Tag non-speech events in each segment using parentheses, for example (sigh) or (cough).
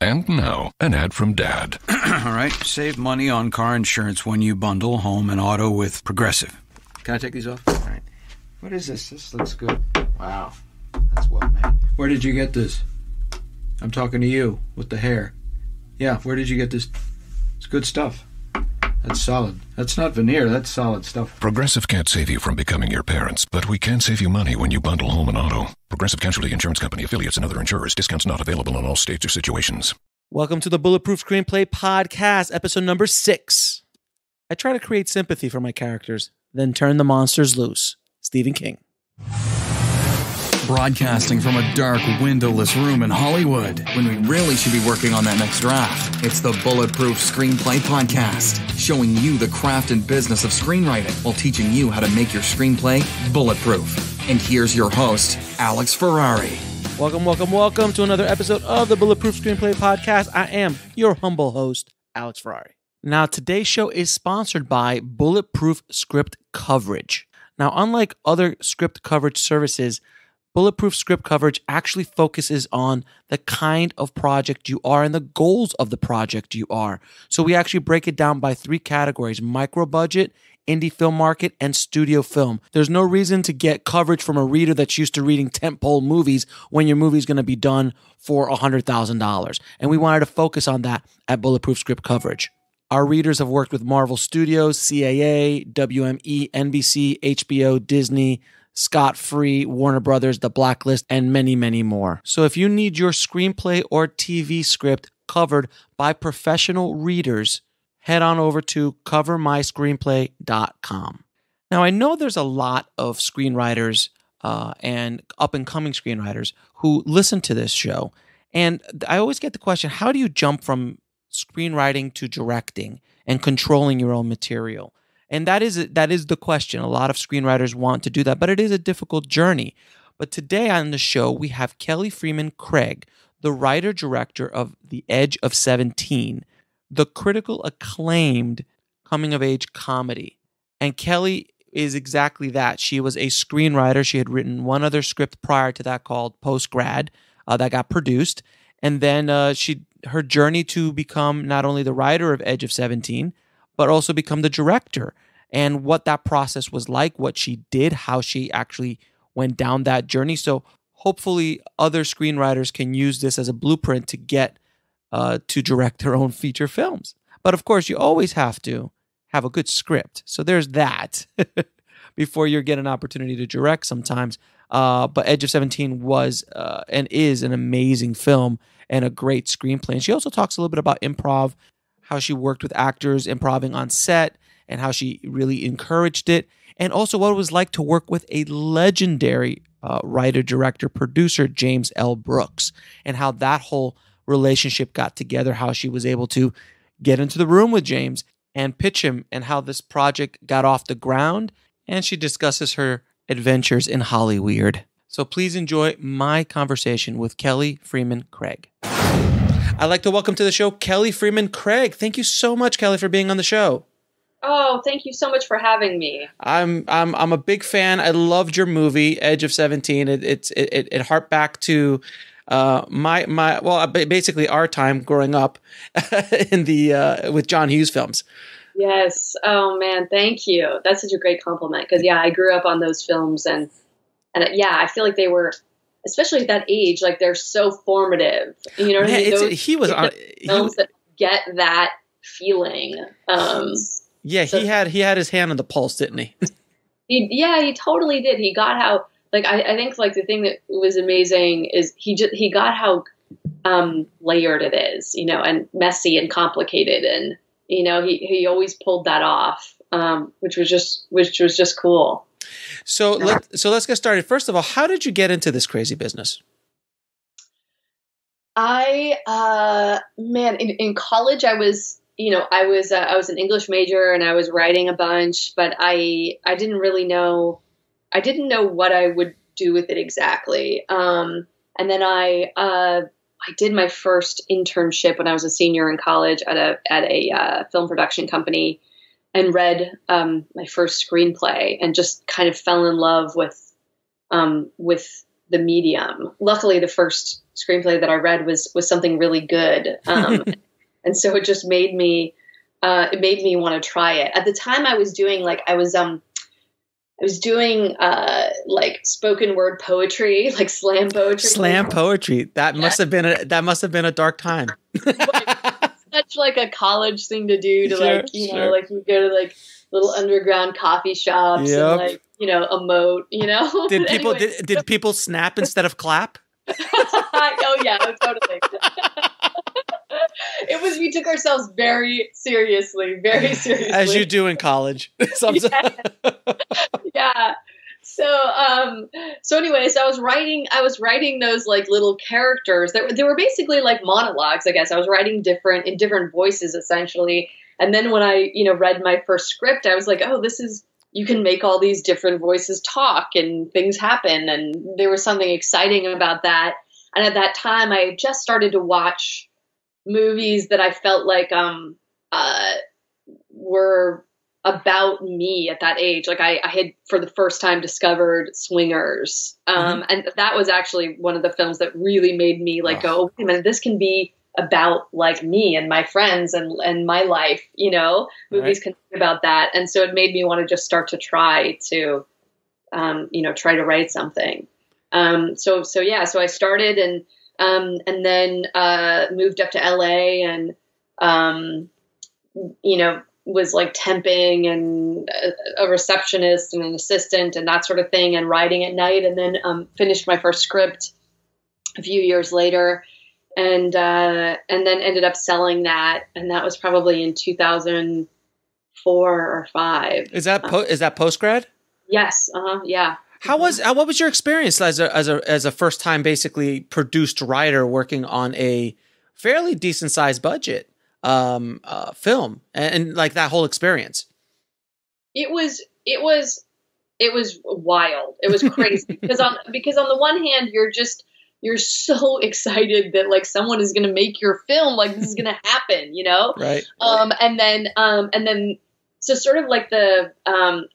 And now, an ad from Dad. (clears throat) All right, save money on car insurance when you bundle home and auto with Progressive. Can I take these off? All right. What is this? This looks good. Wow. That's well made. Where did you get this? I'm talking to you with the hair. Yeah, where did you get this? It's good stuff. That's solid. That's not veneer, that's solid stuff. Progressive can't save you from becoming your parents, but we can save you money when you bundle home and auto. Progressive Casualty Insurance Company affiliates and other insurers. Discounts not available in all states or situations. Welcome to the Bulletproof Screenplay Podcast, episode number six. I try to create sympathy for my characters, then turn the monsters loose. Stephen King. Broadcasting from a dark, windowless room in Hollywood when we really should be working on that next draft. It's the Bulletproof Screenplay Podcast, showing you the craft and business of screenwriting while teaching you how to make your screenplay bulletproof. And here's your host, Alex Ferrari. Welcome, welcome, welcome to another episode of the Bulletproof Screenplay Podcast. I am your humble host, Alex Ferrari. Now, today's show is sponsored by Bulletproof Script Coverage. Now, unlike other script coverage services, Bulletproof Script Coverage actually focuses on the kind of project you are and the goals of the project you are. So we actually break it down by three categories micro budget, indie film market, and studio film. There's no reason to get coverage from a reader that's used to reading tentpole movies when your movie's going to be done for $100,000. And we wanted to focus on that at Bulletproof Script Coverage. Our readers have worked with Marvel Studios, CAA, WME, NBC, HBO, Disney, Scott Free, Warner Brothers, The Blacklist, and many, many more. So if you need your screenplay or TV script covered by professional readers, head on over to covermyscreenplay.com. Now, I know there's a lot of screenwriters uh, and up and coming screenwriters who listen to this show. And I always get the question how do you jump from screenwriting to directing and controlling your own material? And that is that is the question. A lot of screenwriters want to do that, but it is a difficult journey. But today on the show we have Kelly Fremon Craig, the writer director of The Edge of 17, the critical acclaimed coming of age comedy. And Kelly is exactly that. She was a screenwriter. She had written one other script prior to that called Post Grad uh, that got produced, and then uh, she her journey to become not only the writer of Edge of 17 but also become the director and what that process was like, what she did, how she actually went down that journey. So hopefully other screenwriters can use this as a blueprint to get uh, to direct their own feature films. But of course, you always have to have a good script. So there's that (laughs) before you get an opportunity to direct sometimes. Uh, but Edge of 17 was uh, and is an amazing film and a great screenplay. And she also talks a little bit about improv how she worked with actors improving on set and how she really encouraged it, and also what it was like to work with a legendary uh, writer, director, producer, James L. Brooks, and how that whole relationship got together, how she was able to get into the room with James and pitch him, and how this project got off the ground. And she discusses her adventures in Hollyweird. So please enjoy my conversation with Kelly Fremon Craig. I'd like to welcome to the show Kelly Fremon Craig. Thank you so much, Kelly, for being on the show. Oh, thank you so much for having me. I'm I'm I'm a big fan. I loved your movie Edge of Seventeen. It it's it it, it harped back to uh, my my well basically our time growing up (laughs) in the uh, with John Hughes films. Yes. Oh man, thank you. That's such a great compliment because yeah, I grew up on those films and and yeah, I feel like they were especially at that age, like they're so formative. You know what Man, I mean? Those, he was on films he, that get that feeling. Um, yeah, so, he had he had his hand on the pulse, didn't he? (laughs) he yeah, he totally did. He got how like I, I think like the thing that was amazing is he just he got how um, layered it is, you know, and messy and complicated, and you know he he always pulled that off, um, which was just which was just cool. So let so let's get started. First of all, how did you get into this crazy business? I uh, man, in, in college, I was you know I was uh, I was an English major and I was writing a bunch, but I I didn't really know I didn't know what I would do with it exactly. Um, and then I uh, I did my first internship when I was a senior in college at a at a uh, film production company and read um, my first screenplay and just kind of fell in love with um, with the medium. Luckily, the first screenplay that I read was was something really good, um, (laughs) and so it just made me uh, it made me want to try it. At the time, I was doing like I was um I was doing uh like spoken word poetry, (laughs) like slam poetry. Slam poetry. That must have been a that must have been a dark time. Such like a college thing to do to Sure, like you sure. know like you go to like little underground coffee shops Yep. and like you know emote you know. (laughs) Did people anyway, did, did people snap instead of clap? (laughs) oh yeah, totally. (laughs) it was we took ourselves very seriously, very seriously. As you do in college. Sometimes- yeah. So um so anyway, so I was writing I was writing those like little characters that they were basically like monologues, I guess. I was writing different in different voices essentially. And then when I, you know, read my first script, I was like, "Oh, this is you can make all these different voices talk and things happen." And there was something exciting about that. And at that time, I just started to watch movies that I felt like um uh were about me at that age. Like I, I had for the first time discovered Swingers, um, and that was actually one of the films that really made me like go, oh, wait a minute, this can be about like me and my friends and and my life. You know, movies can be about that, and so it made me want to just start to try to, um, you know, try to write something. Um, so so yeah, so I started and um, and then uh, moved up to LA and um, you know was like temping and a, receptionist and an assistant and that sort of thing and writing at night and then um, finished my first script a few years later and uh, and then ended up selling that and that was probably in 2004 or 5 is that po- is that post grad? yes uh-huh yeah. How was what was your experience as a as a as a first time basically produced writer working on a fairly decent sized budget um uh, film and, and like that whole experience? it was it was it was wild it was crazy (laughs) because on because on the one hand you're just you're so (laughs) excited that like someone is going to make your film like this is going (laughs) to happen you know Right. um and then um and then so sort of like the um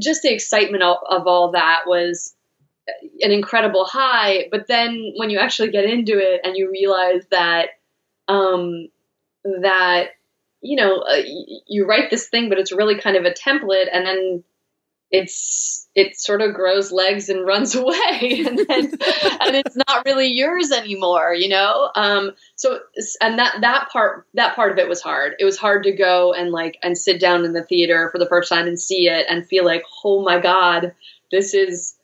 just the excitement of, of all that was an incredible high but then when you actually get into it and you realize that um that you know uh, you write this thing but it's really kind of a template and then it's it sort of grows legs and (laughs) runs away and then and it's not really yours anymore you know um so and that that part that part of it was hard it was hard to go and like and sit down in the theater for the first time and see it and feel like oh my god this is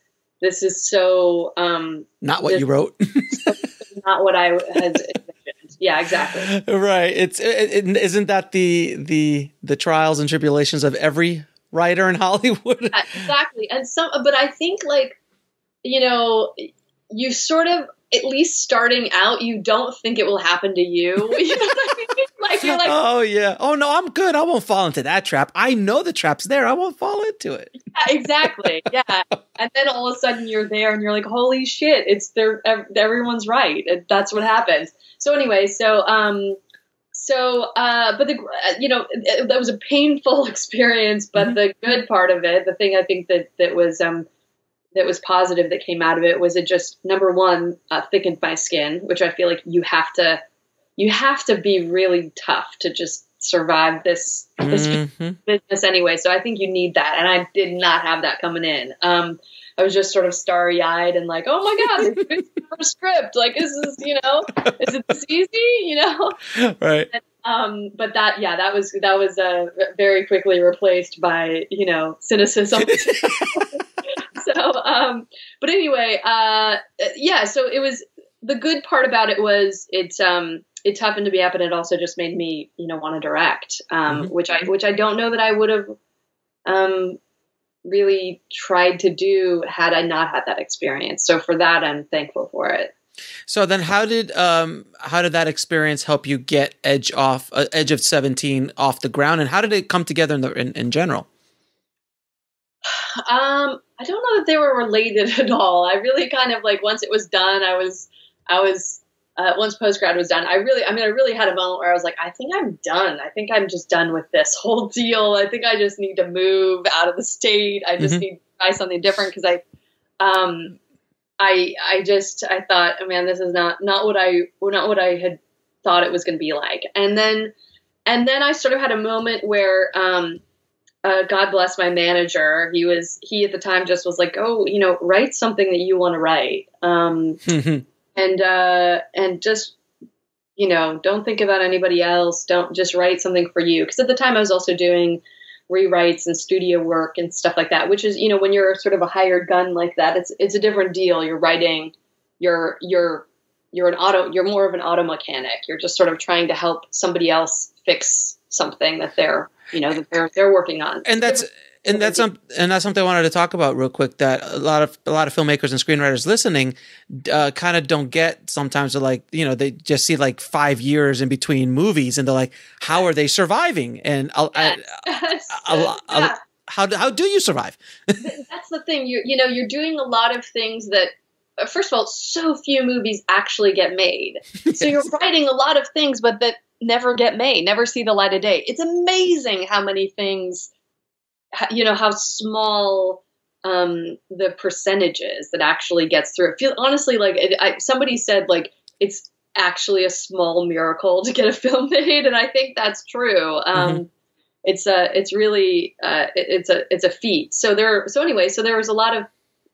this is so um Not what you wrote. (laughs) not what i had yeah exactly (laughs) right. It's it, it, isn't that the the the trials and tribulations of every writer in (laughs) Hollywood? Uh, exactly and some but i think like you know you sort of at least starting out you don't think it will happen to you (laughs) you know what i mean like you're like oh yeah. Oh no, I'm good. I won't fall into that trap. I know the trap's there. I won't fall into it. Yeah, exactly yeah and then all of a sudden you're there and you're like holy shit it's there everyone's right that's what happens so anyway so um so uh but the uh, you know that was a painful (laughs) experience but the good part of it the thing i think that that was um that was positive that came out of it was it just number one uh, thickened my skin which i feel like you have to you have to be really tough to just survive this this Mhm. business anyway. So I think you need that. And I did not have that coming in. Um, I was just sort of starry eyed and like, oh my God, it's it's for script. Like, is this, you know, is it this easy? You know? Right. Um, but that, yeah, that was, that was, uh, very quickly replaced by, you know, cynicism. (laughs) so, um, but anyway, uh, yeah, so it was, the good part about it was it's, um, it toughened me up and it also just made me, you know, want to direct, um, Mhm. which I, which I don't know that I would have, um, really tried to do had I not had that experience. So for that, I'm thankful for it. So then, how did um how did that experience help you get Edge off uh, Edge of Seventeen off the ground, and how did it come together in the in, in general? Um, I don't know that they were related (laughs) at all. I really kind of like once it was done, I was, I was, uh, once post grad was done, I really, I mean, I really had a moment where I was like, I think I'm done. I think I'm just done with this whole deal. I think I just need to move out of the state. I just Mhm. need to try something different because I, um, I I just I thought, oh, man, this is not not what I not what I had thought it was going to be like. And then and then I sort of had a moment where um, uh, God bless my manager. He was he at the time just was like, oh, you know, write something that you want to write, um, (laughs) and uh, and just you know, don't think about anybody else. Don't just write something for you. Because at the time I was also doing rewrites and studio work and stuff like that, which is you know when you're sort of a hired gun like that, it's it's a different deal. You're writing, you're you're you're an auto you're more of an auto mechanic. You're just sort of trying to help somebody else fix something that they're you know that they're they're working on. And that's and that's some, and that's something I wanted to talk about real quick. That a lot of a lot of filmmakers and screenwriters listening uh, kind of don't get. Sometimes they're like, you know, they just see like five years in between movies, and they're like, how are they surviving? And I'll, (laughs) I, yeah. how how do you survive? (laughs) that's the thing. You you know, you're doing a lot of things that uh, first of all, so few movies actually get made. (laughs) So you're writing a lot of things, but that never get made, never see the light of day. It's amazing how many things, you know, how small um, the percentages that actually gets through. It feel honestly like it, I, somebody said like it's actually a small miracle to get a (laughs) film made, and I think that's true. Um, mm-hmm. It's a, it's really, uh, it, it's a, it's a feat. So there, so anyway, so there was a lot of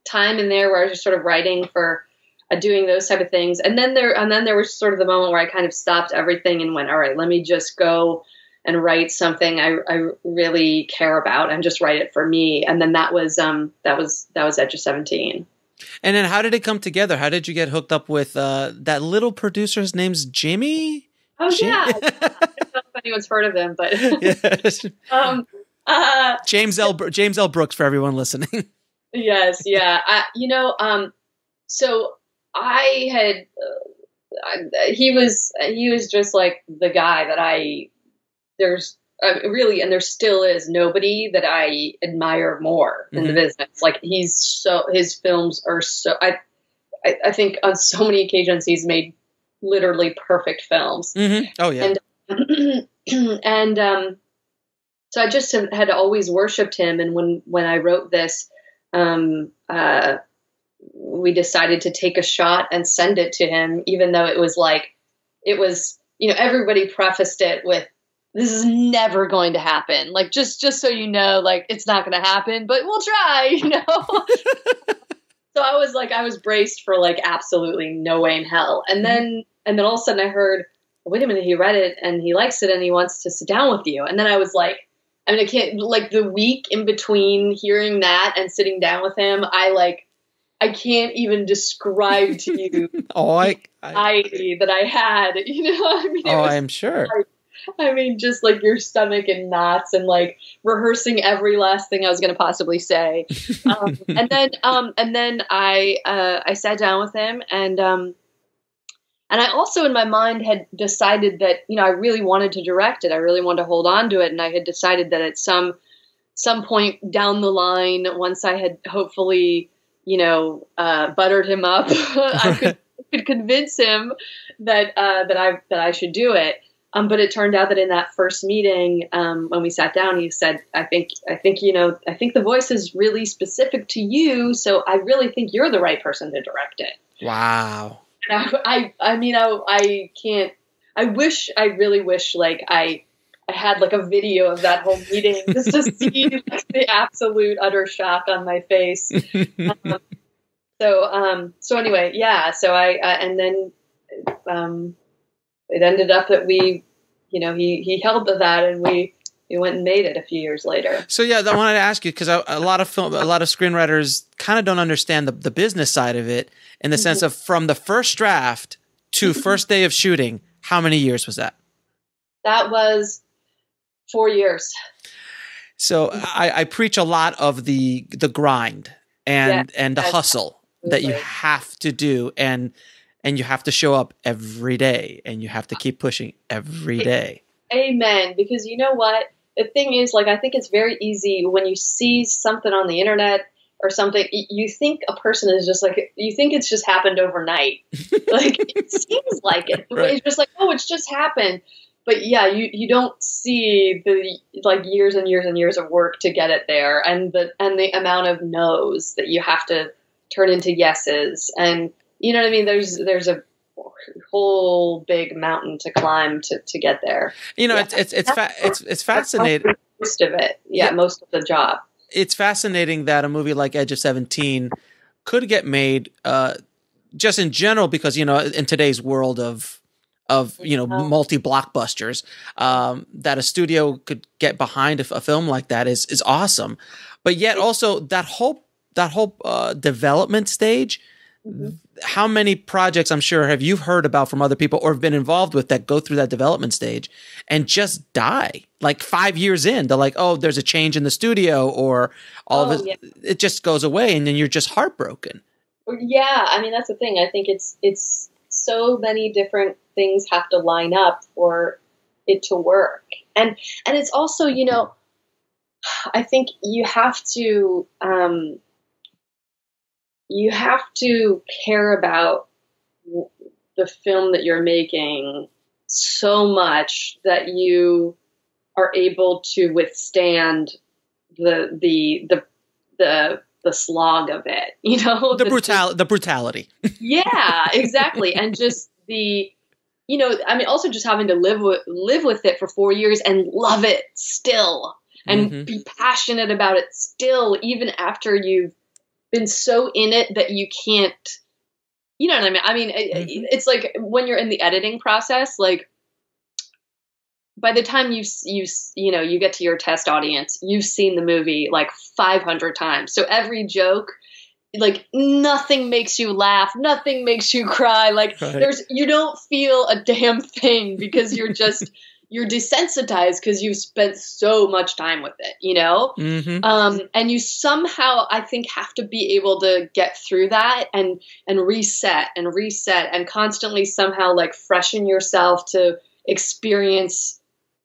time in there where I was just sort of writing for doing those type of things. And then there, and then there was sort of the moment where I kind of stopped everything and went, all right, let me just go and write something I, I really care about and just write it for me. And then that was, um, that was, that was Edge of 17. And then how did it come together? How did you get hooked up with, uh, that little producer's name's Jimmy? Oh Jim- yeah. (laughs) I don't know if anyone's heard of him, but, (laughs) (laughs) um, uh, James L. James L. Brooks for everyone listening. yes. Yeah. I, you know, um, so I had uh, he was he was just like the guy that I there's uh, really and there still is nobody that I admire more in mm-hmm. the business. Like he's so his films are so I, I, I think on so many occasions he's made literally perfect films. Mm-hmm. Oh yeah. And, (clears throat) and um, so I just had always worshipped him. And when when I wrote this, um, uh, we decided to take a shot and send it to him, even though it was like, it was, you know, everybody prefaced it with, this is never going to happen. Like, just, just so you know, like, it's not going to happen, but we'll try, (laughs) you know? so I was like, I was braced for like absolutely no way in hell. And mm-hmm. then, and then all of a sudden I heard, wait a minute, he read it and he likes it and he wants to sit down with you. And then I was like, I mean, I can't, like, the week in between hearing that and sitting down with him, I like, I can't even describe to you (laughs) oh, I, I, that I had. You know, (laughs) I mean, oh, I'm sure. Like, I mean, just like your stomach in knots and like rehearsing every last thing I was going to possibly say. (laughs) Um, and then, um, and then I, uh, I sat down with him and, um, and I also in my mind had decided that, you know, I really wanted to direct it. I really wanted to hold on to it. And I had decided that at some, some point down the line, once I had hopefully, you know, uh, buttered him up, (laughs) I could, (laughs) could convince him that uh, that I that I should do it. Um, but it turned out that in that first meeting, um, when we sat down, he said, "I think I think you know I think the voice is really specific to you, so I really think you're the right person to direct it." Wow. And I I, I mean I I can't. I wish I really wish like I I had like a video of that whole meeting (laughs) just to see like, the absolute utter shock on my face. Um, (laughs) so um, so anyway, yeah. So I uh, and then um, it ended up that we, you know, he he held to that and we we went and made it a few years later. So yeah, I wanted to ask you because a, lot of film, a lot of screenwriters kind of don't understand the, the business side of it in the mm-hmm. sense of from the first draft to (laughs) first day of shooting. How many years was that? That was four years. So I, I preach a lot of the the grind and yeah, and the hustle absolutely. that you have to do and and you have to show up every day and you have to keep pushing every day. Amen. Because you know what? The thing is, like, I think it's very easy when you see something on the internet or something, you think a person is just like, you think it's just happened overnight. (laughs) like, it seems like it. Right. It's just like, oh, it's just happened but yeah, you, you don't see the like years and years and years of work to get it there, and the and the amount of no's that you have to turn into yeses, and you know what I mean. There's there's a whole big mountain to climb to, to get there. You know, Yeah. it's it's it's fa- it's it's fascinating. Most of it, yeah, Yeah. most of the job. It's fascinating that a movie like Edge of Seventeen could get made, uh, just in general, because you know, in today's world of of you know multi blockbusters, um, that a studio could get behind a, a film like that is is awesome. But yet, also that whole that whole uh, development stage. How many projects I'm sure have you heard about from other people or have been involved with that go through that development stage and just die like five years in? They're like, oh, there's a change in the studio, or all Oh, of it, yeah. it just goes away, and then you're just heartbroken. Yeah, I mean that's the thing. I think it's it's so many different things have to line up for it to work, and and it's also you know, I think you have to um, you have to care about the film that you're making so much that you are able to withstand the the the the the slog of it (laughs) you know The brutal, the brutality. (laughs) yeah exactly and just the you know i mean also just having to live with live with it for four years and love it still and Mhm. be passionate about it still even after you've been so in it that you can't you know what i mean i mean Mhm. it's like when you're in the editing process like by the time you you you know you get to your test audience you've seen the movie like 500 times so every joke like nothing makes you laugh nothing makes you cry like (laughs) Right. there's you don't feel a damn thing because you're (laughs) just you're desensitized because you've spent so much time with it you know Mm-hmm. um, and you somehow i think have to be able to get through that and and reset and reset and constantly somehow like freshen yourself to experience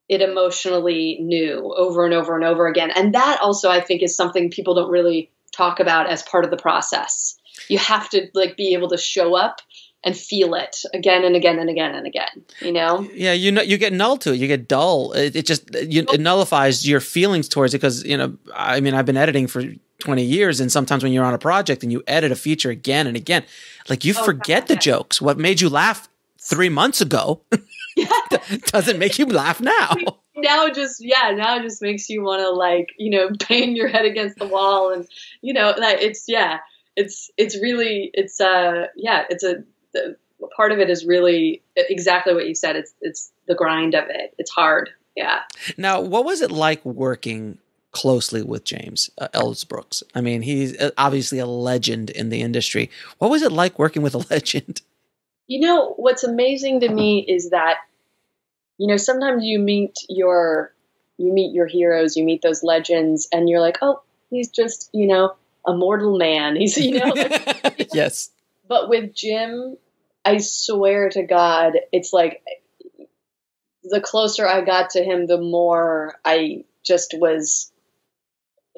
it emotionally new over and over and over again and that also i think is something people don't really talk about as part of the process you have to like be able to show up and feel it again and again and again and again you know Yeah, you know, you get null to it. You get dull. It, it just you, it nullifies your feelings towards it because you know. I mean, I've been editing for twenty years, and sometimes when you're on a project and you edit a feature again and again, like you Oh, forget the jokes. What made you laugh three months ago (laughs) (laughs) doesn't make you laugh now. now it just yeah now it just makes you want to like you know (laughs) bang your head against the wall and you know that it's yeah it's it's really it's uh yeah it's a the, part of it is really exactly what you said it's it's the grind of it it's hard yeah Now, what was it like working closely with James uh, Ellis Brooks? I mean, he's uh, obviously a legend in the industry. What was it like working with a (laughs) legend? You know, what's amazing to me is that, you know, sometimes you meet your you meet your heroes, you meet those legends, and you're like, oh, he's just, you know, a mortal man. (laughs) He's, you know, like, (laughs) yes. but with Jim, I swear to God, it's like the closer I got to him, the more I just was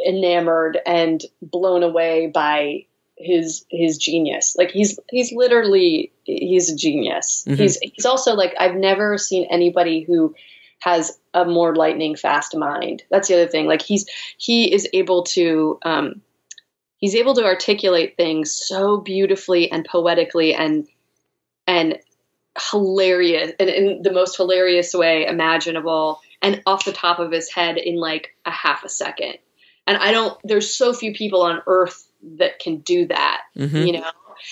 enamored and blown away by his his genius. Like he's he's literally he's a genius. Mhm. He's he's also like I've never seen anybody who has a more lightning fast mind. That's the other thing. Like he's he is able to um he's able to articulate things so beautifully and poetically and and hilarious and in the most hilarious way imaginable and off the top of his head in like a half a second. And I don't there's so few people on earth that can do that, Mhm. you know.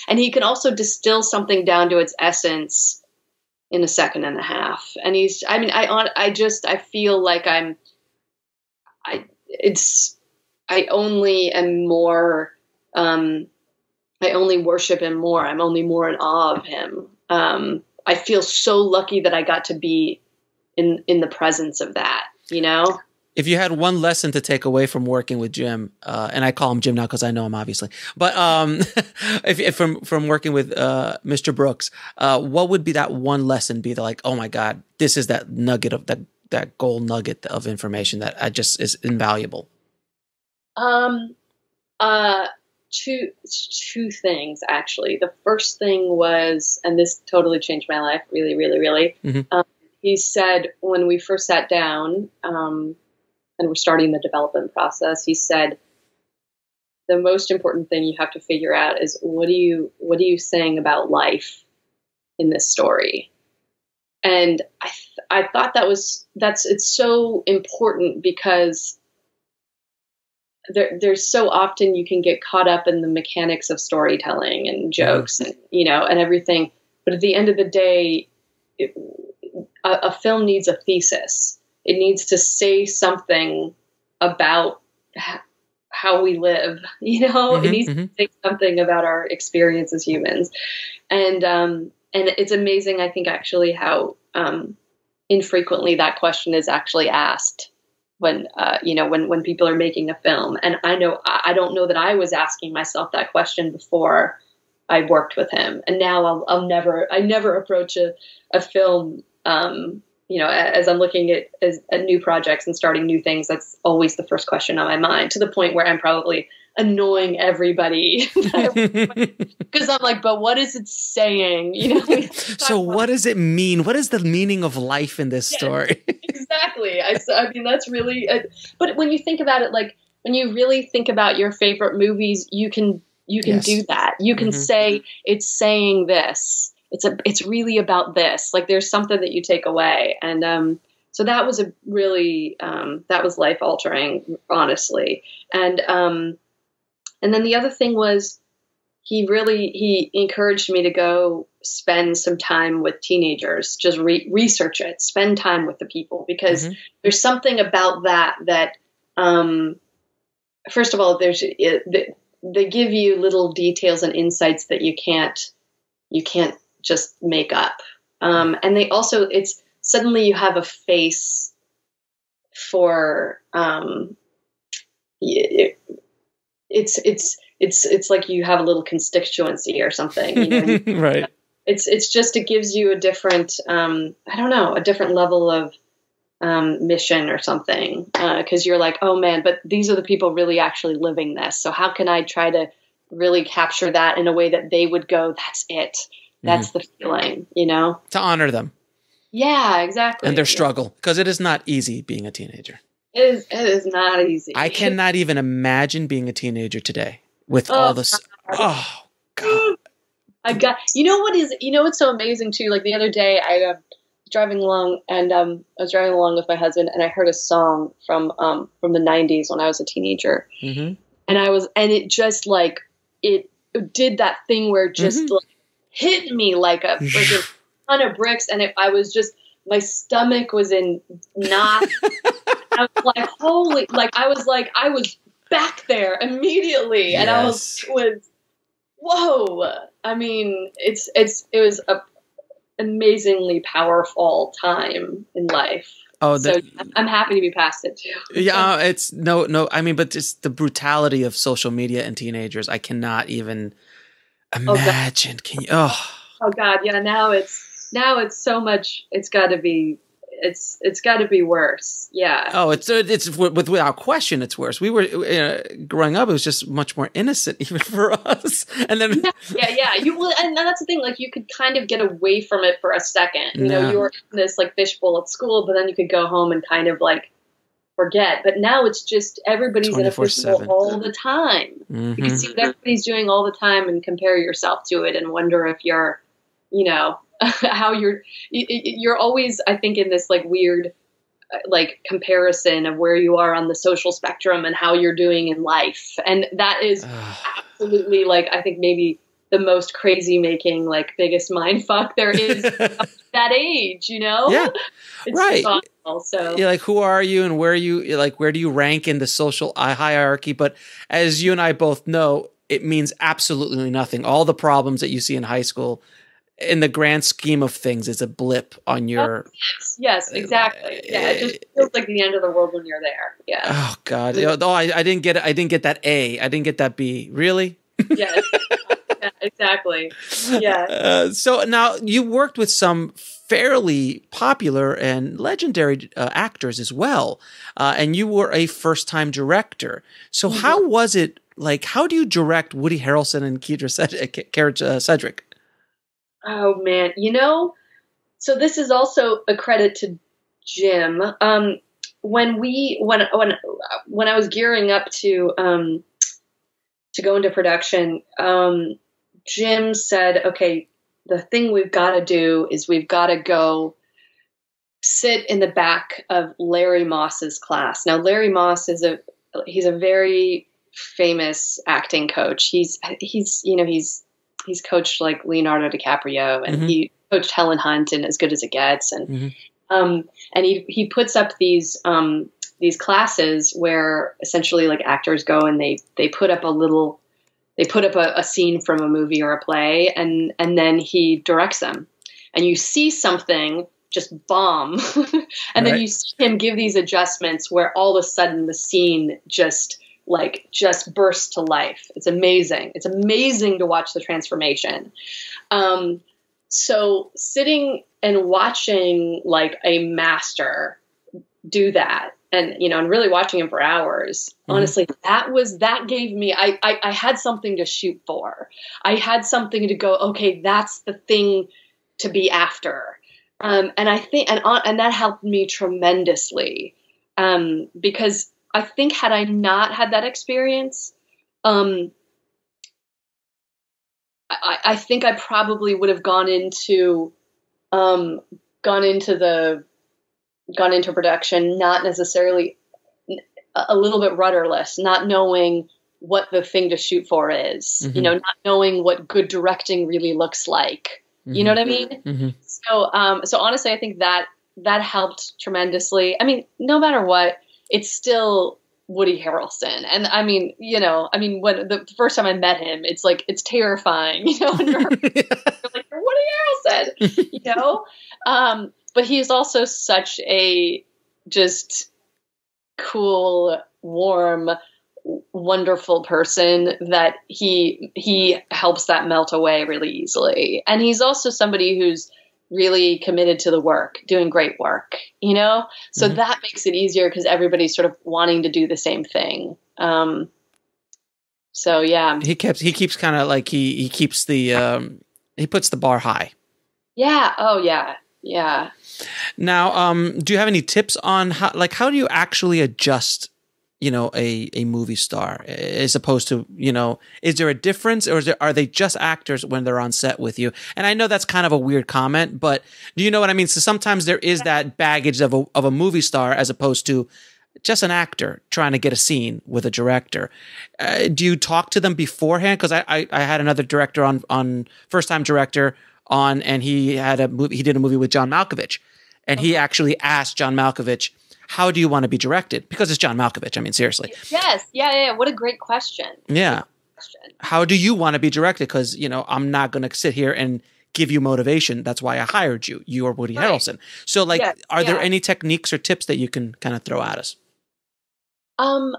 And he can also distill something down to its essence in a second and a half. And he's I mean I on I just I feel like I'm I it's I only am more um I only worship him more. I'm only more in awe of him. Um I feel so lucky that I got to be in in the presence of that, you know? If you had one lesson to take away from working with Jim, uh, and I call him Jim now because I know him obviously, but um, (laughs) if, if from from working with uh, Mr. Brooks, uh, what would be that one lesson? Be the like, oh my God, this is that nugget of that that gold nugget of information that I just is invaluable. Um, uh, two two things actually. The first thing was, and this totally changed my life, really, really, really. Mhm. Um, he said when we first sat down, um, and we're starting the development process, he said, the most important thing you have to figure out is what do you what are you saying about life in this story? And i th- i thought that was that's it's so important because there, there's so often you can get caught up in the mechanics of storytelling and mm-hmm. jokes and you know and everything. But at the end of the day it, a, a film needs a thesis it needs to say something about how we live (laughs) you know? Mhm, it needs mhm. to say something about our experience as humans. And um and it's amazing i think actually how um infrequently that question is actually asked when uh, you know when when people are making a film. And i know i I don't know that i was asking myself that question before i worked with him. And now i'll, I'll never i never approach a, a film um, you know as i'm looking at, as, at new projects and starting new things that's always the first question on my mind to the point where i'm probably annoying everybody (laughs) because i'm like but what is it saying you know (laughs) so what does it mean? What is the meaning of life in this Yeah. story? (laughs) exactly. I mean, that's really. Uh, but when you think about it, like when you really think about your favorite movies, you can you can Yes. do that. You can Mhm. say it's saying this. It's a. It's really about this. Like there's something that you take away, and um, so that was a really um, that was life altering, honestly. And um, and then the other thing was he really he encouraged me to go spend some time with teenagers just re- research it spend time with the people because Mhm. there's something about that that um, first of all there's it, they, they give you little details and insights that you can't you can't just make up. Um, and they also it's suddenly you have a face for um, it, it's it's it's it's like you have a little constituency or something you know? (laughs) Right. it's it's just it gives you a different um, I don't know a different level of um, mission or something because you're like oh man but these are the people really actually living this. So how can I try to really capture that in a way that they would go that's it that's the feeling you know To honor them yeah exactly and their struggle because it is not easy being a teenager. it is it is not easy I cannot even imagine being a teenager today with all Oh, this. Oh God. (gasps) I got you know what is you know what's so amazing too like the other day I uh, was driving along and um, I was driving along with my husband and I heard a song from um, from the 90s when I was a teenager hmm and I was and it just like it did that thing where just Mhm. like hit me like a (laughs) ton of bricks and it, I was just my stomach was in knots (laughs) I was like holy like I was like I was back there immediately and I was Yes. was whoa I mean it's it's it was a amazingly powerful time in life Oh, the, I'm- I'm happy to be past it too (laughs) yeah. It's no, no. I mean, but just the brutality of social media and teenagers. I cannot even God. imagine. Can you? Oh, oh god yeah now it's now it's so much it's got to be it's it's got to be worse yeah oh, it's it's with, without question, it's worse. We were uh, growing up; it was just much more innocent, (laughs) even for us. And then yeah yeah you will and that's the thing like you could kind of get away from it for a second you know you were in this like fishbowl at school but then you could go home and kind of like forget but now it's just everybody's in a 24/7. all the time you can Mhm. see what everybody's doing all the time and compare yourself to it and wonder if you're you know (laughs) how you're you're always i think in this like weird uh, like comparison of where you are on the social spectrum and how you're doing in life and that is (sighs) absolutely like i think maybe the most crazy making like biggest (laughs) mind fuck there is (laughs) at that age you know Yeah, (laughs) it's right. awful, so you're like, who are you, and where you you're like, where do you rank in the social uh, hierarchy? But as you and I both know, it means absolutely nothing. All the problems that you see in high school, in the grand scheme of things, is a blip on oh, your. yes uh, exactly yeah it just feels like the end of the world when you're there yeah Oh God! Oh, I, I didn't get I didn't get that A. I didn't get that B. Really? Yes yeah, exactly yeah Uh, so now you worked with some fairly popular and legendary uh, actors as well, uh, and you were a first-time director. So how was it? Like, how do you direct Woody Harrelson and Kedra Ced- Ke- Kara, uh, Cedric? Oh man, you know, so this is also a credit to Jim. Um, when we when when when I was gearing up to um, to go into production, um, Jim said, okay, the thing we've got to do is we've got to go sit in the back of Larry Moss's class. Now, Larry Moss is a he's a very famous acting coach. He's he's you know he's he's coached like Leonardo DiCaprio and mm-hmm. he coached Helen Hunt and As Good as It Gets and mm-hmm. um, and he he puts up these um, these classes where essentially like actors go and they they put up a little they put up a, a scene from a movie or a play and and then he directs them. And you see something just bomb. (laughs) And right. then you see him give these adjustments where all of a sudden the scene just like just bursts to life. It's amazing. It's amazing to watch the transformation. Um, so sitting and watching like a master do that and you know and really watching him for hours. Mm-hmm. honestly that was that gave me I, I i had something to shoot for. I had something to go okay that's the thing to be after. Um, and i think and and that helped me tremendously. Um, because i think had i not had that experience um, I, I think i probably would have gone into um, gone into the gone into production not necessarily a little bit rudderless, not knowing what the thing to shoot for is, mm-hmm. you know, not knowing what good directing really looks like. Mm-hmm. You know what I mean? Mm-hmm. So, um, so honestly, I think that that helped tremendously. I mean, no matter what, it's still Woody Harrelson, and I mean, you know, I mean, when the first time I met him, it's like it's terrifying, (laughs) you know, you're, you're (laughs) like Woody Harrelson, you know. (laughs) Um, but he's also such a just cool, warm, wonderful person that he he helps that melt away really easily. And he's also somebody who's really committed to the work, doing great work, you know? So mm-hmm. that makes it easier because everybody's sort of wanting to do the same thing. Um, so yeah. He keeps he keeps kind of like he he keeps the um he puts the bar high. Yeah. Oh yeah. Yeah. Now, um, do you have any tips on how, like, how do you actually adjust, you know, a, a movie star as opposed to, you know, is there a difference or is there, are they just actors when they're on set with you? And I know that's kind of a weird comment, but do you know what I mean? So sometimes there is that baggage of a, of a movie star as opposed to just an actor trying to get a scene with a director. Uh, do you talk to them beforehand? Because I, I, I had another director on on first time director on, and he had a movie. He did a movie with John Malkovich, and he actually asked John Malkovich, "How do you want to be directed?" Because it's John Malkovich. I mean, seriously. Yes. Yeah. Yeah. What a great question. Yeah. Question. How do you want to be directed? Because you know, I'm not going to sit here and give you motivation. That's why I hired you. You are Woody right. Harrelson. So, like, yes, are yeah. there any techniques or tips that you can kind of throw at us? Um,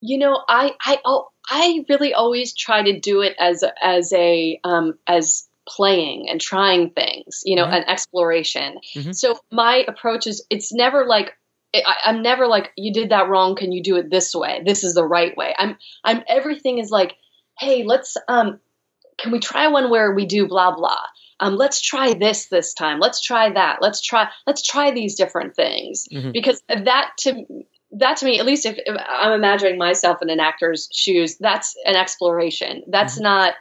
you know, I I oh, I really always try to do it as as a um as playing and trying things, you know, mm-hmm. an exploration. Mm-hmm. So my approach is it's never like I, am never like you did that wrong. Can you do it this way? This is the right way. I'm I'm everything is like, hey, let's um, can we try one where we do blah blah. Um, let's try this this time. Let's try that. Let's try let's try these different things mm-hmm. because that to that to me, at least if, if, I'm imagining myself in an actor's shoes, that's an exploration. That's mm-hmm. not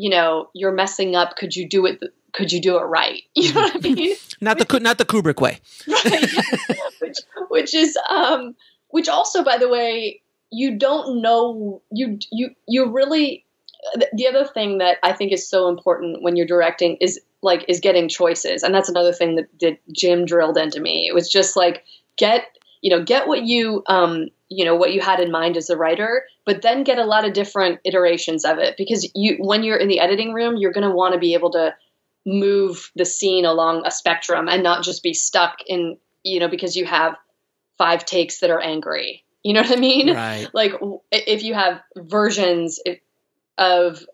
you know, you're messing up. Could you do it? Could you do it right? (laughs) You know what I mean? (laughs) not the not the Kubrick way. right. (laughs) which which is um which also by the way you don't know you you you really the other thing that I think is so important when you're directing is like is getting choices and that's another thing that did Jim drilled into me. It was just like get you know get what you um you know what you had in mind as a writer but then get a lot of different iterations of it. Because you when you're in the editing room you're going to want to be able to move the scene along a spectrum and not just be stuck in you know because you have five takes that are angry. You know what i mean? Right. (laughs) like if you have versions of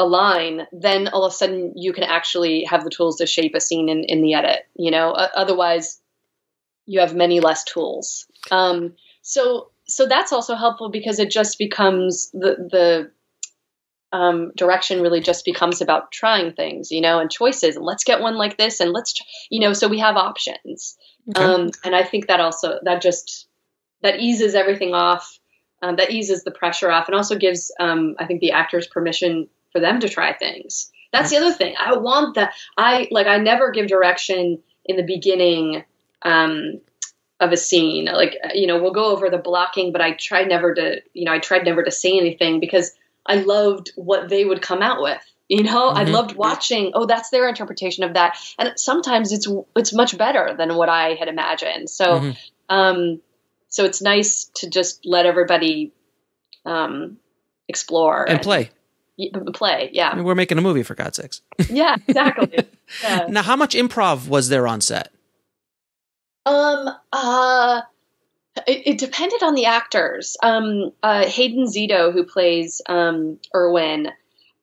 a line then all of a sudden you can actually have the tools to shape a scene in, in the edit you know? Otherwise you have many less tools um, so so that's also helpful because it just becomes the the um, direction really just becomes about trying things, you know, and choices. And let's get one like this, and let's, you know, so we have options. Okay. Um, and I think that also that just that eases everything off. um, that eases the pressure off and also gives um, I think the actors permission for them to try things. That's the other thing. I want that. I like. I never give direction in the beginning um, of a scene. Like you know, we'll go over the blocking, but I tried never to. You know, I tried never to say anything because I loved what they would come out with. You know, I Mhm. loved watching. Oh, that's their interpretation of that, and sometimes it's it's much better than what I had imagined. So, Mhm. um, so it's nice to just let everybody um, explore and play. y- play. I Yeah, mean, we're making a movie for God's sakes. yeah, exactly. (laughs) yeah. Now, how much improv was there on set? Um, uh, it, it depended on the actors. Um, uh, Hayden Szeto, who plays um, Erwin,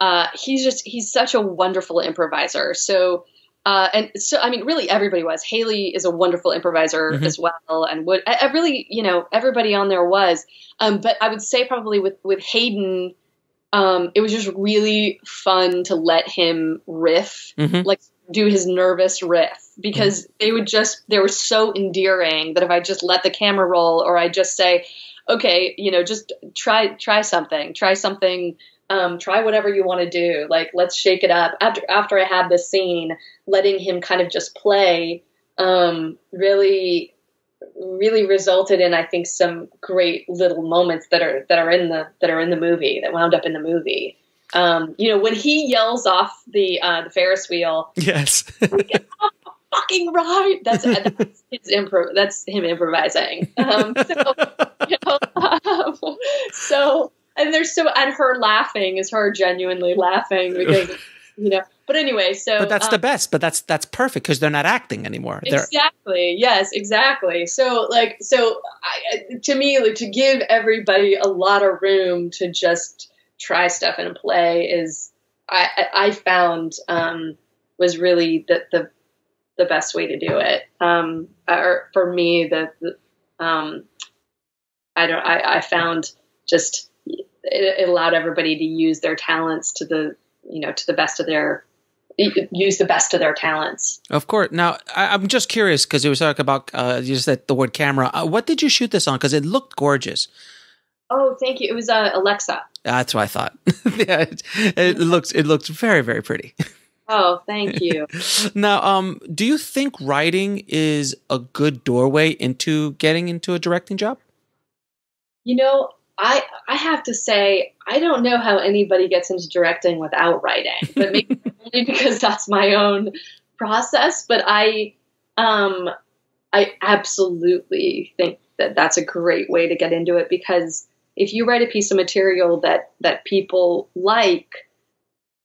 uh, he's just he's such a wonderful improviser. So, uh, and so I mean, really everybody was. Hailee is a wonderful improviser Mhm. as well, and would I, I really, you know, everybody on there was. Um, but I would say probably with with Hayden. Um, it was just really fun to let him riff Mhm. like do his nervous riff because they would just they were so endearing that if I just let the camera roll or I just say, okay, you know, just try try something, try something, um, try whatever you want to do. Like let's shake it up. After after I had this scene, letting him kind of just play um, really really resulted in I think some great little moments that are that are in the that are in the movie that wound up in the movie. Um, you know, when he yells off the uh, the Ferris wheel, Yes. (laughs) fucking right. That's (laughs) that's his impro. That's him improvising. Um, so, (laughs) you know, um, so and there's so and her laughing is her genuinely laughing because (laughs) you know. But anyway, so but that's um, the best. But that's that's perfect because they're not acting anymore. They're Exactly. Yes. Exactly. So, like, so I, to me, like, to give everybody a lot of room to just try stuff and play is, I, I I found um, was really the, the the best way to do it. Um, or for me, the, the um, I don't. I, I found just it, it allowed everybody to use their talents to the you know to the best of their use the best of their talents. Of course. Now, I, I'm just curious because you were talking about uh, you said the word camera. Uh, what did you shoot this on? Because it looked gorgeous. Oh, thank you. It was uh, Alexa. That's what I thought. (laughs) yeah, it, it looks it looks very very pretty. (laughs) Oh, thank you. (laughs) now, um, do you think writing is a good doorway into getting into a directing job? you know, I I have to say I don't know how anybody gets into directing without writing, but maybe (laughs) only because that's my own process. But I um I absolutely think that that's a great way to get into it because if you write a piece of material that that people like,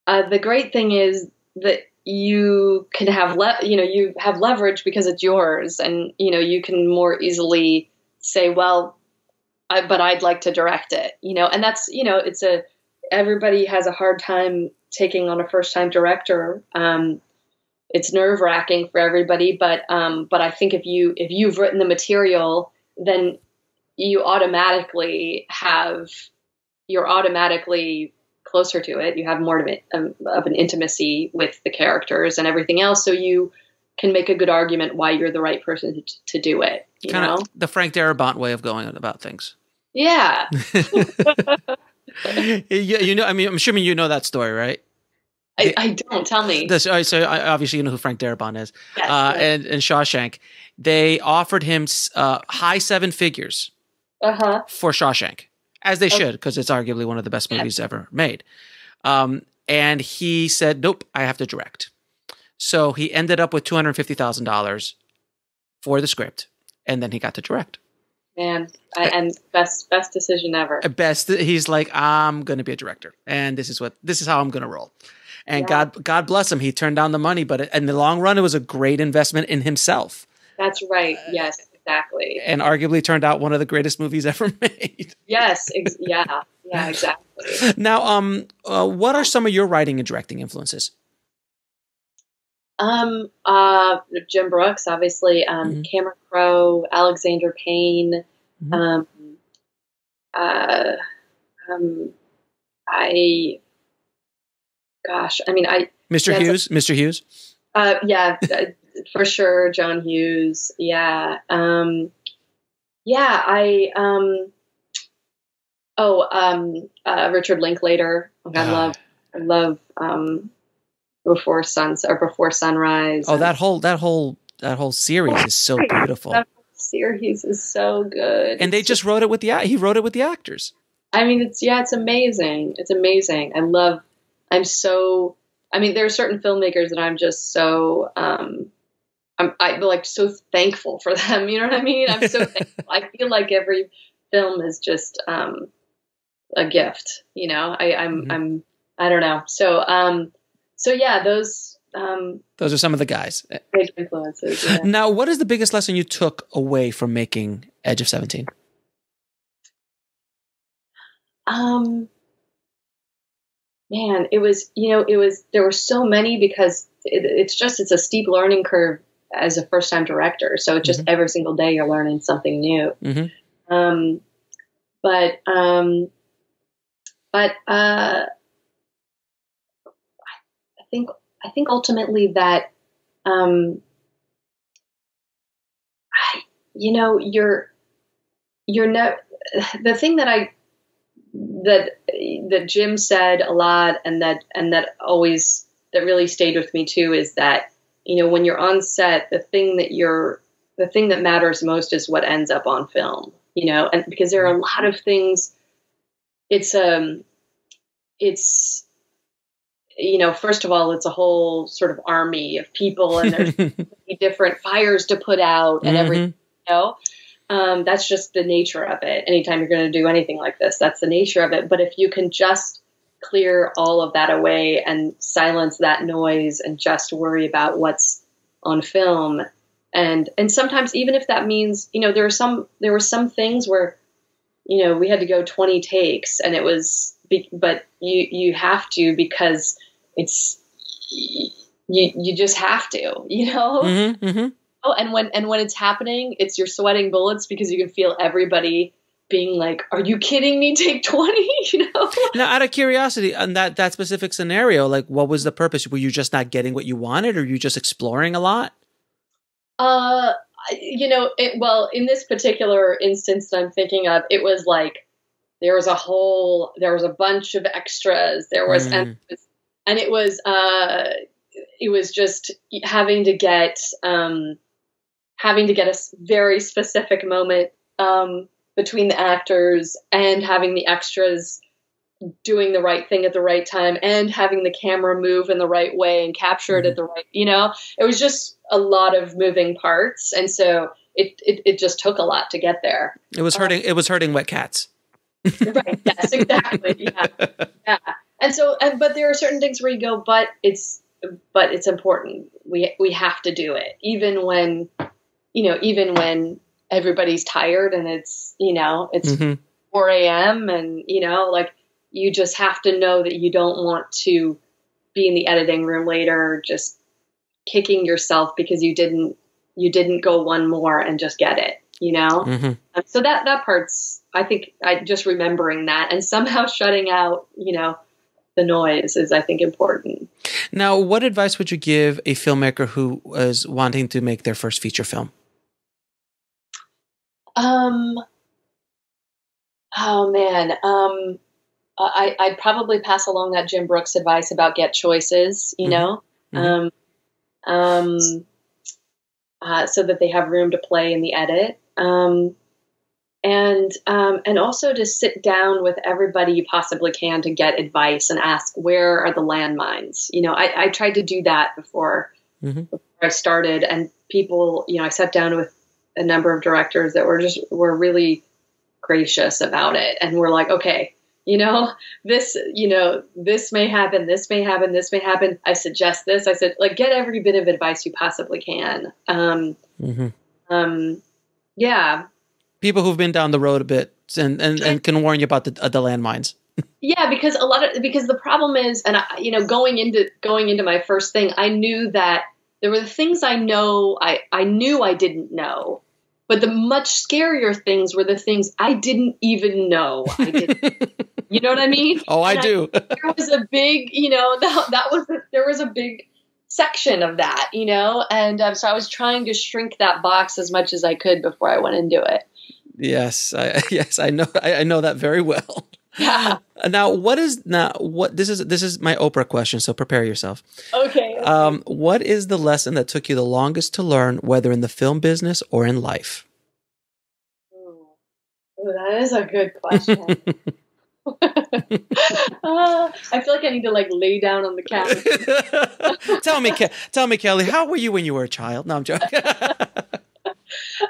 uh, the great thing is that you can have le- you know you have leverage because it's yours, and you know you can more easily say, well, I, but I'd like to direct it, you know, and that's you know it's a everybody has a hard time taking on a first time director. Um, it's nerve wracking for everybody, but um, but I think if you if you've written the material, then you automatically have you're automatically closer to it. You have more of, it, um, of an intimacy with the characters and everything else, so you can make a good argument why you're the right person to, to do it. You Kind know, of the Frank Darabont way of going about things. yeah. (laughs) (laughs) yeah, you know. I mean, I'm assuming you know that story, right? I, I don't tell me. This, uh, so I- obviously you know who Frank Darabont is, Yes, uh, yes. and and Shawshank. They offered him uh, high seven figures Uh-huh. for Shawshank, as they Okay. should, because it's arguably one of the best Yeah. movies ever made. Um, and he said, "Nope, I have to direct." So he ended up with two hundred fifty thousand dollars for the script, and then he got to direct. Man, I, and best best decision ever. Best, he's like, "I'm going to be a director, and this is what this is how I'm going to roll." And Yeah. God, God bless him, he turned down the money, but in the long run, it was a great investment in himself, That's right. Yes, exactly. and arguably turned out one of the greatest movies ever (laughs) made. Yes, ex- yeah, yeah, exactly. now, um, uh, what are some of your writing and directing influences? Um, uh, Jim Brooks, obviously. Um, Mhm. Cameron Crowe, Alexander Payne. Mhm. Um, uh, um, I, gosh, I mean, I, Mr. Yeah, Hughes, Mr. Hughes. uh, yeah, uh, for sure, John Hughes. Yeah, um, yeah, I, um, oh, um, uh, Richard Linklater. Like, I love, I love um, Before Suns or Before Sunrise. Oh, that whole that whole that whole series is so beautiful. that whole series is so good. And they just wrote it with the he wrote it with the actors. I mean, it's yeah, it's amazing. It's amazing. I love. I'm so. I mean, there are certain filmmakers that I'm just so. Um, I'm I like so thankful for them. You know what I mean? I'm so. (laughs) thankful. I feel like every film is just um, a gift. You know, I, I'm Mhm. I'm I don't know. So um, so yeah, those um Those are some of the guys. big influences. Yeah. Now, what is the biggest lesson you took away from making Edge of Seventeen? Um, man, it was you know it was there were so many because it, it's just it's a steep learning curve as a first time director. So it's just every single day you're learning something new. Mhm. Um, but um, but uh, I think I think ultimately that um, I, you know you're you're no the thing that I that that Jim said a lot and that and that always that really stayed with me too is that you know when you're on set the thing that you're the thing that matters most is what ends up on film you know and because there are a lot of things it's um it's you know first of all it's a whole sort of army of people and there's (laughs) different fires to put out and everything you know um, that's just the nature of it. Anytime you're going to do anything like this that's the nature of it. But if you can just clear all of that away and silence that noise and just worry about what's on film. And and sometimes even if that means you know there are some there were some things where you know we had to go 20 takes and it was be- but you you have to because it's you you just have to (laughs) you know? Hmm hmm Oh, and when and when it's happening, it's you're sweating bullets because you can feel everybody being like, "Are you kidding me? (laughs) Take 20? You know? Now, out of curiosity, on that that specific scenario, like, what was the purpose? Were you just not getting what you wanted, or you just exploring a lot? Uh, you know, it, well, in this particular instance that I'm thinking of, it was like there was a whole, there was a bunch of extras. There was, and, it was- and it was, uh, it was just having to get, um, having to get a very specific moment, um, between the actors and having the extras doing the right thing at the right time and having the camera move in the right way and capture it at mm-hmm. the right, you know, it was just a lot of moving parts. And so it, it, it just took a lot to get there. It was uh, hurting. It was hurting wet cats. right. Yes, exactly. Yeah. Yeah. And so, and, but there are certain things where you go, but it's, but it's important. We, we have to do it even when, you know, even when everybody's tired and it's, you know, it's hmm 4 a.m. and you know, like you just have to know that you don't want to be in the editing room later just kicking yourself because you didn't you didn't go one more and just get it, you know? hmm Um, So that that part's I think I just remembering that and somehow (laughs) shutting out, you know, the noise is I think important. Now, what advice would you give a filmmaker who is wanting to make their first feature film? Um. Oh man. Um. I I'd probably pass along that Jim Brooks advice about get choices. You Mhm. know. Mhm. Um. Um. Uh, so that they have room to play in the edit. Um. And um, and also to sit down with everybody you possibly can to get advice and ask where are the landmines. You know, I, I tried to do that before Mhm. before I started, and people, you know, I sat down with a number of directors that were just were really gracious about it and we're like okay you know this you know this may happen this may happen this may happen. I suggest this. I said like get every bit of advice you possibly can. Um hmm um yeah. People who've been down the road a bit and, and, and can warn you about the, uh, the landmines. (laughs) yeah because a lot of because the problem is and I, you know going into going into my first thing i knew that there were the things i know i i knew i didn't know but the much scarier things were the things i didn't even know i didn't (laughs) you know what i mean Oh, I And do. there was a big you know (laughs) that, that was there was a big section of that you know and um, so i was trying to shrink that box as much as i could before i went into it Yes, I, (laughs) yes, I know. I, I know that very well. Yeah. Now, what is now what this is? This is my Oprah question. So prepare yourself. Okay. Um, what is the lesson that took you the longest to learn, whether in the film business or in life? Ooh. Ooh, that is a good question. (laughs) (laughs) uh, I feel like I need to like lay down on the couch. (laughs) tell me, Ke- tell me, Kelly, how were you when you were a child? No, I'm joking.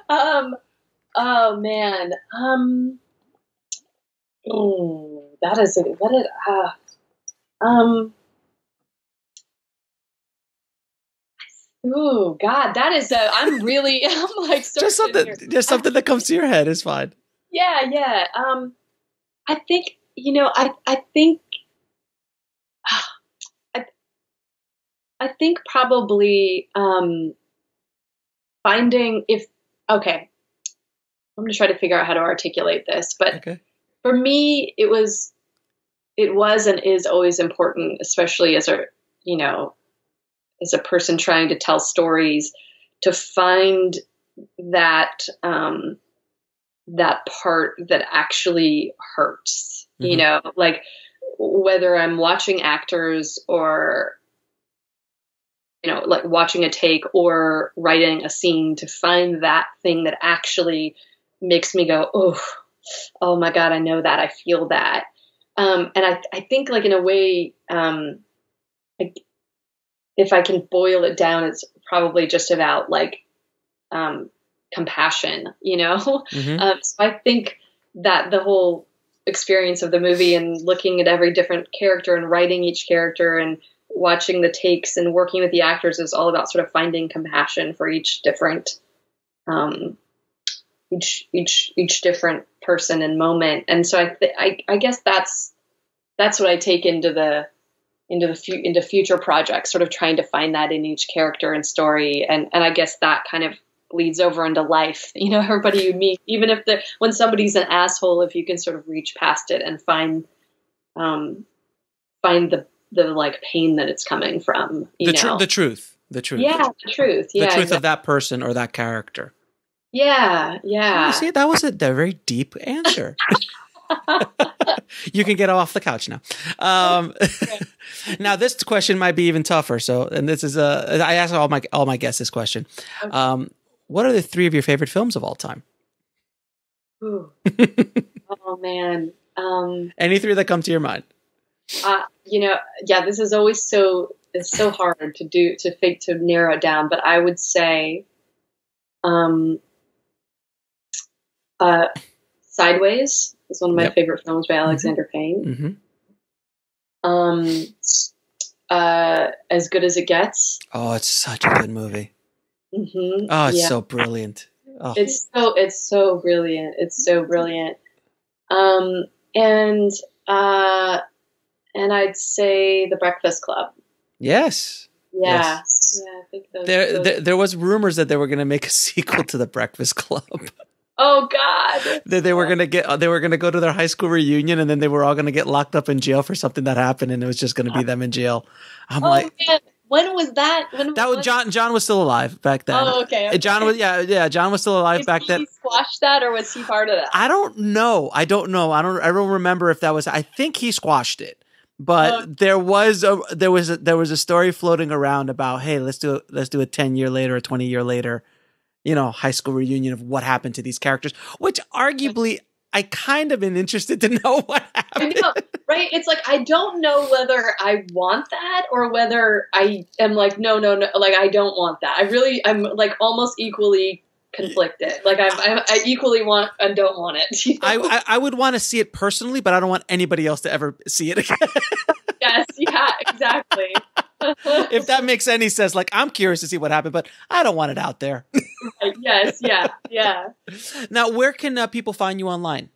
um. Oh man. Um. Ooh, that is a, what it. Uh, um. Ooh, God, that is a. I'm really. (laughs) I'm like just something, here. just something that comes to your head is fine. Yeah, yeah. Um, I think you know. I I think. (sighs) I I think probably um, finding if okay. I'm gonna try to figure out how to articulate this, but Okay. For me, it was it was and is always important, especially as a you know as a person trying to tell stories, to find that um, that part that actually hurts. You Mhm. know, like whether I'm watching actors or you know, like watching a take or writing a scene to find that thing that actually makes me go, oh, oh my god, I know that, I feel that. Um, and I, I think like in a way, um, like if I can boil it down, it's probably just about like um, compassion, you know. Mhm. (laughs) Um, so I think that the whole experience of the movie and looking at every different character and writing each character and watching the takes and working with the actors is all about sort of finding compassion for each different um, each each each different person and moment. And so I th- I, I guess that's that's what I take into the into the fu- into future projects, sort of trying to find that in each character and story. And and I guess that kind of bleeds over into life. (laughs) You know, everybody you meet, even if the when somebody's an asshole, if you can sort of reach past it and find um find the the like pain that it's coming from. You The, tr- know, the truth, the truth, yeah, the truth. the truth exactly. of that person or that character. Yeah, Oh, yeah. see, that was a, a very deep answer. (laughs) you can get off the couch now. Um, (laughs) now, this question might be even tougher. So, and this is a I ask all my all my guests this question. Okay. Um, what are the three of your favorite films of all time? (laughs) Oh man. Um, Any three that come to your mind? uh, you know, yeah, this is always so it's so hard to do to think to narrow it down, but I would say, um, uh, Sideways is one of my Yep. favorite films by Alexander Payne. hmm Um, uh, As Good as It Gets. Oh, it's such a good movie. hmm Oh, it's yeah. so brilliant. Oh, It's so it's so brilliant. It's so brilliant. Um, and uh, and I'd say The Breakfast Club. yes. Yeah, Yes. yeah. I think those. There, those- there, there was rumors that they were going to make a (laughs) sequel to The Breakfast Club. Oh God. that they were going to get, they were going to go to their high school reunion, and then they were all going to get locked up in jail for something that happened, and it was just going to be them in jail. I'm Oh like, man, when was that? When that was John. John was still alive back then. Oh okay. Uh, John was, yeah, yeah. John was still alive Did back he then. squash that, or was he part of that? I don't know. I don't know. I don't. I don't remember if that was. I think he squashed it, but there was a there was a, there was a story floating around about hey, let's do let's do a ten year later, a twenty year later, you know, high school reunion of what happened to these characters. Which arguably, I kind of been interested to (laughs) know what I happened. know, right? It's like I don't know whether I want that or whether I am like, no, no, no, like I don't want that. I really, I'm like almost equally conflicted. Like I'm, I'm I equally want and don't want it. you know? I, I I would want to see it personally, but I don't want anybody else to ever see it again. (laughs) yes, yeah, exactly. (laughs) if that makes any sense, like I'm curious to see what happened, but I don't want it out there. yes, yeah, yeah. (laughs) now, where can uh, people find you online?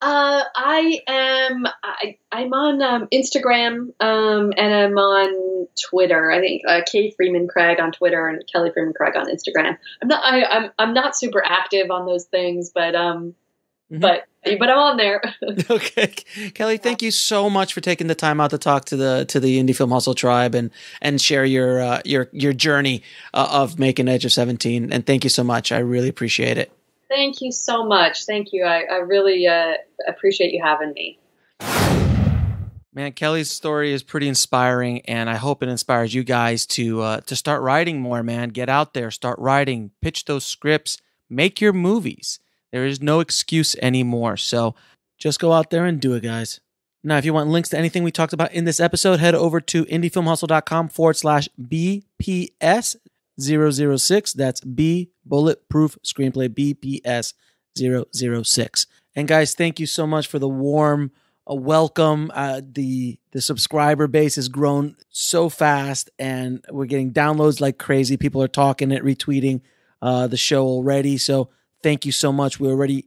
Uh, I am. I, I'm on um, Instagram, um, and I'm on Twitter. I think uh, Kay Fremon Craig on Twitter and Kelly Fremon Craig on Instagram. I'm not. I, I'm. I'm not super active on those things, but um, Mhm. but but I'm on there. (laughs) (laughs) okay kelly thank you so much for taking the time out to talk to the to the indie film hustle tribe and and share your uh, your your journey uh, of making edge of 17 and thank you so much i really appreciate it Thank you so much. Thank you. I, I really uh, appreciate you having me. Man, Kelly's story is pretty inspiring, and I hope it inspires you guys to uh, to start writing more. Man, get out there, start writing, pitch those scripts, make your movies. There is no excuse anymore. So just go out there and do it, guys. Now, if you want links to anything we talked about in this episode, head over to indiefilmhustle.com forward slash BPS 006. That's B Bulletproof Screenplay BPS 006. And guys, thank you so much for the warm uh, welcome. Uh, the the subscriber base has grown so fast, and we're getting downloads like crazy. People are talking it, retweeting uh, the show already. So thank you so much. We're already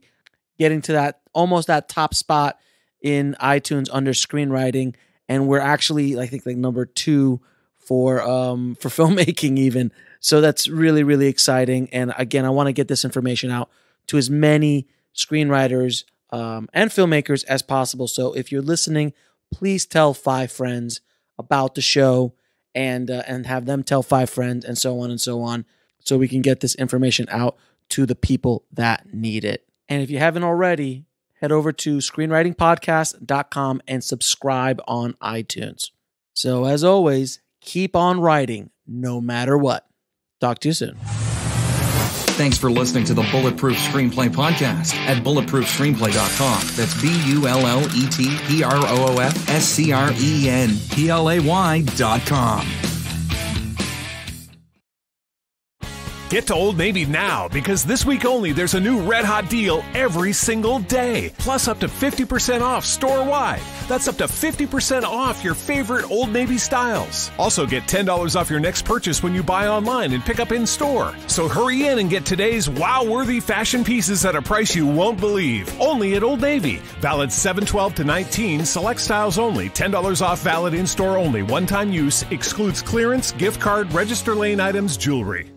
getting to that almost that top spot in iTunes under screenwriting, and we're actually I think like number two for um for (laughs) filmmaking even. So that's really really exciting. And again, I want to get this information out to as many screenwriters um, and filmmakers as possible. So if you're listening, please tell five friends about the show and uh, and have them tell five friends and so on and so on so we can get this information out to the people that need it. And if you haven't already, head over to screenwritingpodcast.com and subscribe on iTunes. So as always, keep on writing no matter what. Talk to you soon. Thanks for listening to the Bulletproof Screenplay Podcast at bulletproofscreenplay.com. That's B U L L E T P R O O F S C R E N P L A Y.com. Get to Old Navy now because this week only there's a new red hot deal every single day. Plus up to 50% off store wide. That's up to 50% off your favorite Old Navy styles. Also get $10 off your next purchase when you buy online and pick up in store. So hurry in and get today's wow worthy fashion pieces at a price you won't believe. Only at Old Navy. Valid 712 to 19, select styles only. $10 off valid in store only. One time use excludes clearance, gift card, register lane items, jewelry.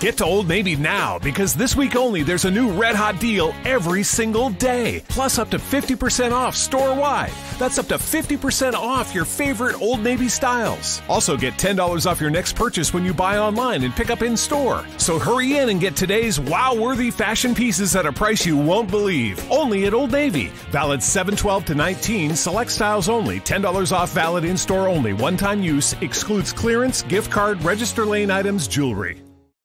Get to Old Navy now because this week only there's a new red hot deal every single day. Plus up to 50% off store wide. That's up to 50% off your favorite Old Navy styles. Also get $10 off your next purchase when you buy online and pick up in store. So hurry in and get today's wow worthy fashion pieces at a price you won't believe. Only at Old Navy. Valid 712 to 19, select styles only. $10 off valid in store only. One time use excludes clearance, gift card, register lane items, jewelry.